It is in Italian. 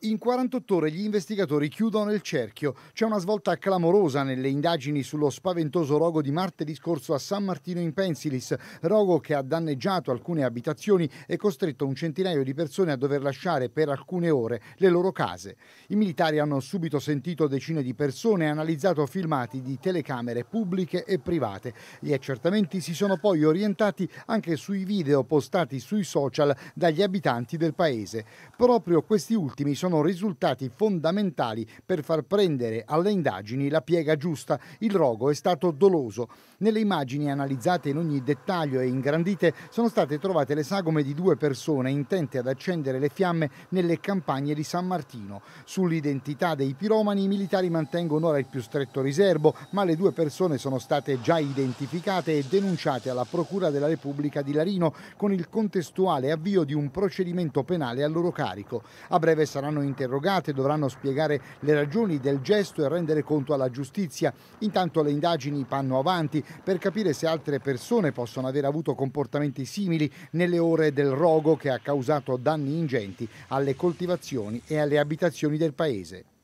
In 48 ore gli investigatori chiudono il cerchio. C'è una svolta clamorosa nelle indagini sullo spaventoso rogo di martedì scorso a San Martino in Pensilis, rogo che ha danneggiato alcune abitazioni e costretto un centinaio di persone a dover lasciare per alcune ore le loro case. I militari hanno subito sentito decine di persone e analizzato filmati di telecamere pubbliche e private. Gli accertamenti si sono poi orientati anche sui video postati sui social dagli abitanti del paese. Proprio questi ultimi sono sono risultati fondamentali per far prendere alle indagini la piega giusta. Il rogo è stato doloso. Nelle immagini analizzate in ogni dettaglio e ingrandite sono state trovate le sagome di due persone intente ad accendere le fiamme nelle campagne di San Martino. Sull'identità dei piromani i militari mantengono ora il più stretto riservo, ma le due persone sono state già identificate e denunciate alla Procura della Repubblica di Larino con il contestuale avvio di un procedimento penale a loro carico. A breve saranno saranno interrogate, dovranno spiegare le ragioni del gesto e rendere conto alla giustizia. Intanto le indagini vanno avanti per capire se altre persone possono aver avuto comportamenti simili nelle ore del rogo che ha causato danni ingenti alle coltivazioni e alle abitazioni del paese.